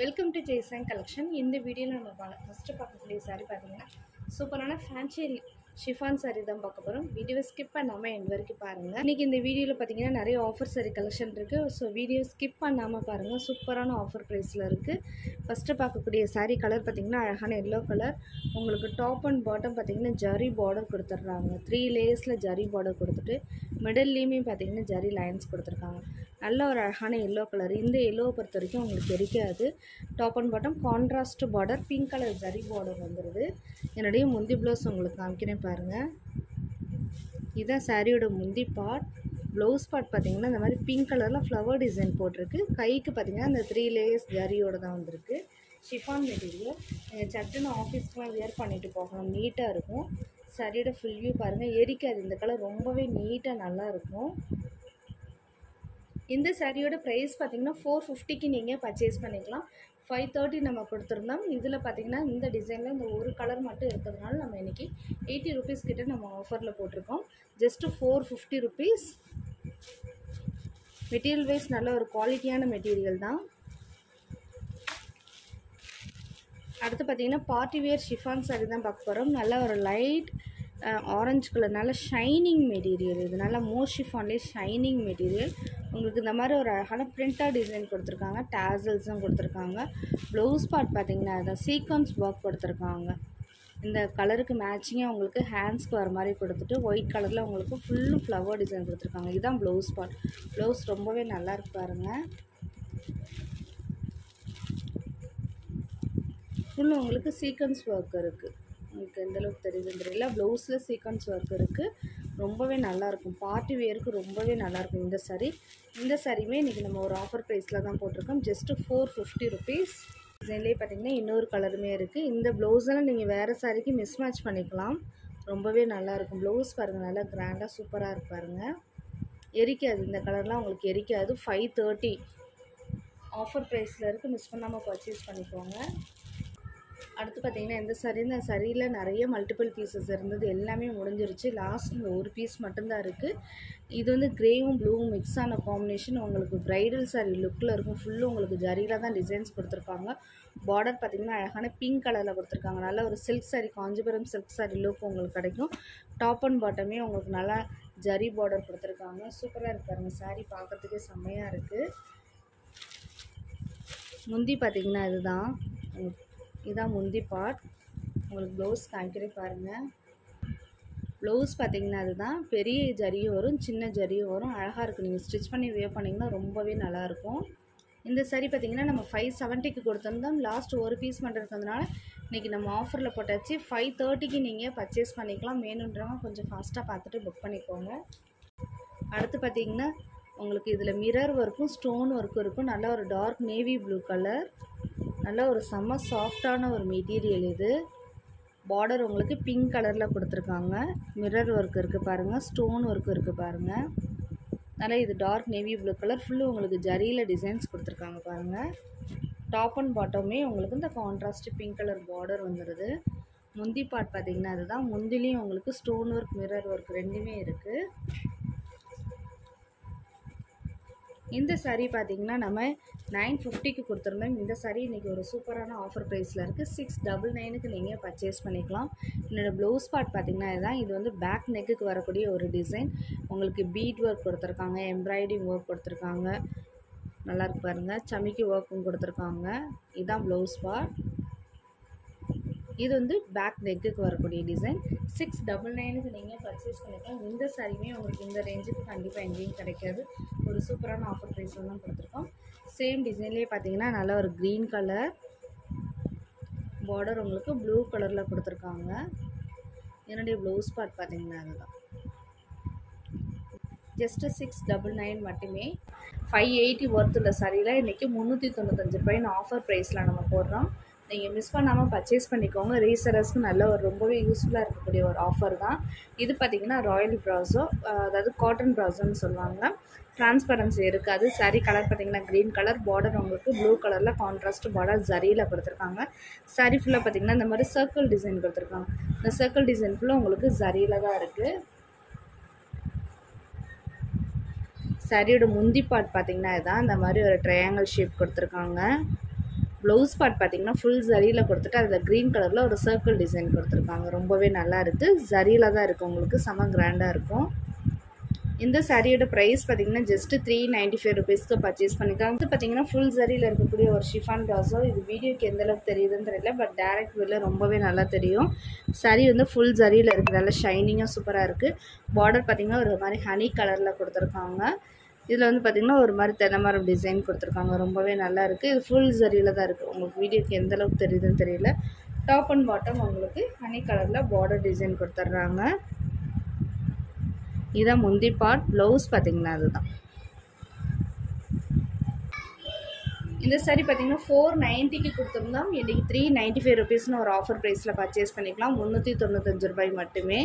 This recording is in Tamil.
வெல்கம் டு ஜெய்சன் கலெக்ஷன் இந்த வீடியோவில் நம்ம பா ஃபஸ்ட்டு பார்க்கக்கூடிய சாரி பார்த்தீங்கன்னா சூப்பரான ஃபேன்சி ஷிஃபான் சாரி தான் பார்க்க போகிறோம் வீடியோ ஸ்கிப் பண்ணாமல் என் வரைக்கும் பாருங்கள் இன்றைக்கி இந்த வீடியோவில் பார்த்தீங்கன்னா நிறைய ஆஃபர் சாரி கலெக்ஷன் இருக்குது ஸோ வீடியோ ஸ்கிப் பண்ணாமல் பாருங்கள் சூப்பரான ஆஃபர் ப்ரைஸில் இருக்குது ஃபஸ்ட்டு பார்க்கக்கூடிய சாரி கலர் பார்த்திங்கன்னா அழகான எல்லோ கலர் உங்களுக்கு டாப் அண்ட் பாட்டம் பார்த்தீங்கன்னா ஜரி பார்டர் கொடுத்துட்றாங்க. த்ரீ லேயர்ஸில் ஜரி பார்டர் கொடுத்துட்டு மிடல்லையுமே பார்த்திங்கன்னா ஜரி லைன்ஸ் கொடுத்துருக்காங்க. நல்ல ஒரு அழகான எல்லோ கலர் இந்த எல்லோவை பொறுத்த வரைக்கும் உங்களுக்கு தெரிக்காது. Top and bottom contrast border pink colour zari border வந்துடுது என்னுடைய முந்தி ப்ளவுஸ் உங்களுக்கு காமிக்கிறேன் பாருங்கள் இதுதான் சாரியோட முந்தி பார்ட் ப்ளவுஸ் பார்ட் பார்த்தீங்கன்னா இந்த மாதிரி பிங்க் கலரில் ஃப்ளவர் டிசைன் போட்டிருக்கு. கைக்கு பார்த்தீங்கன்னா இந்த த்ரீ லேயர்ஸ் ஜரியோட தான் வந்திருக்கு. ஷிஃபான் மெட்டீரியல் நீங்கள் சட்டுன்னு ஆஃபீஸ்க்குலாம் வியர் பண்ணிட்டு போகலாம் நீட்டாக இருக்கும். சரியோட ஃபுல் வியூ பாருங்கள் எரிக்காது. இந்த கலர் ரொம்பவே நீட்டாக நல்லாயிருக்கும் இந்த சாரியோட ப்ரைஸ் பார்த்தீங்கன்னா ஃபோர் ஃபிஃப்டிக்கு நீங்கள் பர்ச்சேஸ் பண்ணிக்கலாம். ஃபைவ் தேர்ட்டி நம்ம கொடுத்துருந்தோம். இதில் பார்த்தீங்கன்னா இந்த டிசைனில் இந்த ஒரு கலர் மட்டும் இருக்கிறதுனால நம்ம இன்றைக்கி எயிட்டி ருபீஸ் கிட்ட நம்ம ஆஃபரில் போட்டிருக்கோம். Just four fifty rupees material wise நல்ல ஒரு குவாலிட்டியான மெட்டீரியல் தான். அடுத்து பார்த்தீங்கன்னா பார்ட்டி வேர் ஷிஃபான் சாரி தான் பார்க்க போகிறோம் நல்ல ஒரு லைட் ஆரஞ்சு கலர் நல்ல ஷைனிங் மெட்டீரியல் இது நல்ல மோர் ஷிஃபான்லேயே ஷைனிங் மெட்டீரியல் உங்களுக்கு இந்த மாதிரி ஒரு அழகான பிரிண்டட் டிசைன் கொடுத்துருக்காங்க. டேசல்ஸும் கொடுத்துருக்காங்க. ப்ளவுஸ் பார்ட் பார்த்தீங்கன்னா அதான் சீக்வன்ஸ் ஒர்க் கொடுத்துருக்காங்க. இந்த கலருக்கு மேட்சிங்காக உங்களுக்கு ஹேண்ட்ஸ்க்கு வர மாதிரி கொடுத்துட்டு ஒயிட் கலரில் உங்களுக்கு ஃபுல்லும் ஃப்ளவர் டிசைன் கொடுத்துருக்காங்க. இதுதான் ப்ளவுஸ் பார்ட் ப்ளவுஸ் ரொம்பவே நல்லா இருக்கு பாருங்கள் ஃபுல்லு உங்களுக்கு சீக்வன்ஸ் ஒர்க் இருக்குது உங்களுக்கு எந்தளவுக்கு தெரியுதுன்னு தெரியல. ப்ளவுஸில் சீக்வன்ஸ் ஒர்க் இருக்குது ரொம்பவே நல்லாயிருக்கும் பார்ட்டி வேருக்கு ரொம்பவே நல்லாயிருக்கும் இந்த சாரீ இந்த சாரியுமே இன்றைக்கி நம்ம ஒரு ஆஃபர் ப்ரைஸில் தான் போட்டிருக்கோம். ஜஸ்ட்டு ஃபோர் ஃபிஃப்டி ருபீஸ் டிசைன்லேயே பார்த்தீங்கன்னா இன்னொரு கலருமே இருக்குது இந்த ப்ளவுஸெல்லாம் நீங்கள் வேறு சாரிக்கு மிஸ் மேட்ச் பண்ணிக்கலாம். ரொம்பவே நல்லாயிருக்கும் ப்ளவுஸ் பாருங்கள் நல்லா கிராண்டாக சூப்பராக இருப்பாருங்க பாருங்கள் எரிக்காது. இந்த கலர்லாம் உங்களுக்கு எரிக்காது. ஃபைவ் தேர்ட்டி ஆஃபர் ப்ரைஸில் இருக்குது மிஸ் பண்ணாமல் பர்ச்சேஸ் பண்ணிக்கோங்க. அடுத்து பார்த்தீங்கன்னா இந்த சரி இந்த சரியில் நிறைய மல்டிபிள் பீசஸ் இருந்தது. எல்லாமே முடிஞ்சிருச்சு. லாஸ்ட் இந்த ஒரு பீஸ் மட்டும்தான் இருக்குது இது வந்து க்ரேவும் ப்ளூவும் மிக்ஸ் ஆன காம்பினேஷன் உங்களுக்கு ப்ரைடல் சாரீ லுக்கில் இருக்கும். ஃபுல்லும் உங்களுக்கு ஜரியில் தான் டிசைன்ஸ் கொடுத்துருப்பாங்க. பார்டர் பார்த்திங்கன்னா அழகான பிங்க் கலரில் கொடுத்துருக்காங்க. நல்ல ஒரு silk sari Kanchipuram silk sari look உங்களுக்கு கிடைக்கும். டாப் அண்ட் பாட்டமே உங்களுக்கு நல்லா ஜரி பார்டர் கொடுத்துருக்காங்க. சூப்பராக இருக்காருங்க சாரீ பார்க்குறதுக்கே செம்மையாக இருக்குது முந்தி பார்த்திங்கன்னா இதுதான். இதான் முந்தி பார்ட் உங்களுக்கு ப்ளவுஸ் காமிக்கிறே பாருங்கள் ப்ளவுஸ் பார்த்தீங்கன்னா அதுதான் பெரிய ஜரியும் வரும் சின்ன ஜரியும் வரும். அழகாக இருக்கும். நீங்கள் ஸ்டிச் பண்ணி வியர் பண்ணிங்கன்னா ரொம்பவே நல்லாயிருக்கும் இந்த சரி பார்த்திங்கன்னா நம்ம ஃபைவ் செவன்ட்டிக்கு கொடுத்துருந்தோம். லாஸ்ட் ஒரு பீஸ் மட்டும் இருக்கிறதுனால இன்றைக்கி நம்ம ஆஃபரில் போட்டாச்சு. ஃபைவ் தேர்ட்டிக்கு நீங்கள் பர்ச்சேஸ் பண்ணிக்கலாம். வேணுன்றவங்க கொஞ்சம் ஃபாஸ்ட்டாக பார்த்துட்டு புக் பண்ணிக்கோங்க. அடுத்து பார்த்திங்கன்னா உங்களுக்கு இதில் மிரர் ஒர்க்கும் ஸ்டோன் ஒர்க்கும் இருக்கும். நல்ல ஒரு டார்க் நேவி ப்ளூ கலர் நல்ல ஒரு செம்ம சாஃப்டான ஒரு மெட்டீரியல் இது. பார்டர் உங்களுக்கு பிங்க் கலரில் கொடுத்துருக்காங்க. மிரர் ஒர்க் இருக்குது பாருங்கள் ஸ்டோன் ஒர்க் இருக்குது பாருங்கள் நல்லா இது dark navy blue colour full உங்களுக்கு ஜரியில் டிசைன்ஸ் கொடுத்துருக்காங்க பாருங்கள் டாப் அண்ட் பாட்டமே உங்களுக்கு இந்த கான்ட்ராஸ்ட் பிங்க் கலர் பார்டர் வந்துடுது முந்தி பார்ட் பார்த்திங்கன்னா அதுதான். முந்திலையும் உங்களுக்கு ஸ்டோன் ஒர்க் மிரர் ஒர்க் ரெண்டுமே இருக்குது இந்த சாரீ பார்த்திங்கன்னா நம்ம நைன் ஃபிஃப்டிக்கு கொடுத்துருந்தோம். இந்த சாரீ இன்றைக்கி ஒரு சூப்பரான ஆஃபர் ப்ரைஸில் இருக்குது சிக்ஸ் டபுள் நைனுக்கு நீங்கள் பர்ச்சேஸ் பண்ணிக்கலாம். என்னோடய ப்ளவுஸ் பார்ட் பார்த்திங்கன்னா இதுதான். இது வந்து பேக் நெக்குக்கு வரக்கூடிய ஒரு டிசைன் உங்களுக்கு பீட் ஒர்க் கொடுத்துருக்காங்க எம்ப்ராய்டிங் ஒர்க் கொடுத்துருக்காங்க. நல்லாயிருக்கு பாருங்கள் சமிக்கி ஒர்க்கும் கொடுத்துருக்காங்க. இதுதான் ப்ளவுஸ் பார்ட் இது வந்து பேக் நெக்குக்கு வரக்கூடிய டிசைன் சிக்ஸ் டபுள் நைனுக்கு நீங்கள் பர்ச்சேஸ் பண்ணிக்கலாம். இந்த சாரியுமே உங்களுக்கு இந்த ரேஞ்சுக்கு கண்டிப்பாக எங்கேயும் கிடைக்காது. ஒரு சூப்பரான ஆஃபர் ப்ரைஸில் தான் கொடுத்துருக்கோம். சேம் டிசைன்லேயே பார்த்தீங்கன்னா நல்ல ஒரு க்ரீன் கலர் பார்டர் உங்களுக்கு ப்ளூ கலரில் கொடுத்துருக்காங்க. என்னுடைய ப்ளவுஸ் பார்ட் பார்த்தீங்கன்னா அதுதான். ஜஸ்ட்டு சிக்ஸ் டபுள் நைன் மட்டுமே ஃபைவ் எயிட்டி ஒர்த்துள்ள சரியில் இன்றைக்கி முந்நூற்றி தொண்ணூத்தஞ்சு ரூபாயின் ஆஃபர் ப்ரைஸில் நம்ம போடுறோம். நீங்கள் மிஸ் பண்ணாமல் பர்ச்சேஸ் பண்ணிக்கோங்க. ரீசரஸ்க்கு நல்ல ஒரு ரொம்பவே யூஸ்ஃபுல்லாக இருக்கக்கூடிய ஒரு ஆஃபர் தான். இது பார்த்திங்கன்னா ராயல் ப்ராசோ அதாவது காட்டன் ப்ராசோன்னு சொல்லுவாங்க. டிரான்ஸ்பரன்சி இருக்காது. சாரீ கலர் பார்த்திங்கன்னா க்ரீன் கலர் பார்டர் உங்களுக்கு ப்ளூ கலரில் கான்ட்ராஸ்ட் பார்டர் ஜரியில் கொடுத்துருக்காங்க. சாரீ ஃபுல்லாக பார்த்திங்கன்னா இந்த மாதிரி சர்க்கிள் டிசைன் கொடுத்துருக்காங்க. இந்த சர்க்கிள் டிசைன் ஃபுல்லாக உங்களுக்கு ஜரியில் தான் இருக்குது சாரியோட முந்தி பார்ட் பார்த்திங்கன்னா இதுதான் இந்த மாதிரி ஒரு ட்ரையாங்கிள் ஷேப் கொடுத்துருக்காங்க. ப்ளவுஸ் பார்ட் பார்த்தீங்கன்னா ஃபுல் ஜரியில் கொடுத்துட்டு அதில் க்ரீன் கலரில் ஒரு சர்க்கிள் டிசைன் கொடுத்துருக்காங்க. ரொம்பவே நல்லா இருக்குது ஜரியில் தான் இருக்குது உங்களுக்கு. செம கிராண்டாக இருக்கும். இந்த சாரியோட ப்ரைஸ் பார்த்தீங்கன்னா ஜஸ்ட் த்ரீ நைன்ட்டி ஃபைவ் ருபீஸ்க்கு பர்ச்சேஸ் பண்ணிக்கலாம். வந்து பார்த்தீங்கன்னா ஃபுல் ஜரியில் இருக்கக்கூடிய ஒரு ஷிஃபான் ப்ளாஸோ இது வீடியோக்கு எந்த அளவுக்கு தெரியுதுன்னு தெரியல பட் டேரக்ட் வியூவில் ரொம்பவே நல்லா தெரியும். சரி வந்து ஃபுல் ஜரியில் இருக்கிறதால நல்லா ஷைனிங்காக சூப்பராக இருக்குது பார்டர் பார்த்தீங்கன்னா ஒரு மாதிரி ஹனி கலரில் கொடுத்துருக்காங்க. இதில் வந்து பார்த்திங்கன்னா ஒரு மாதிரி தென்னைமரம் டிசைன் கொடுத்துருக்காங்க. ரொம்பவே நல்லா இருக்குது இது ஃபுல் ஜரியில் தான் இருக்குது உங்களுக்கு வீடியோக்கு எந்த அளவுக்கு தெரியுதுன்னு தெரியல. டாப் அண்ட் பாட்டம் உங்களுக்கு ஹனி கலரில் பார்டர் டிசைன் கொடுத்துட்றாங்க இதான் முந்தி பார்ட் ப்ளவுஸ் பார்த்தீங்கன்னா அதுதான். இந்த சாரி பார்த்தீங்கன்னா ஃபோர் நைன்ட்டிக்கு கொடுத்துருந்தோம். இன்றைக்கி த்ரீ நைன்ட்டி ஃபைவ் ருபீஸ்னு ஒரு ஆஃபர் ப்ரைஸில் பர்ச்சேஸ் பண்ணிக்கலாம். முந்நூற்றி தொண்ணூத்தஞ்சு ரூபாய் மட்டுமே.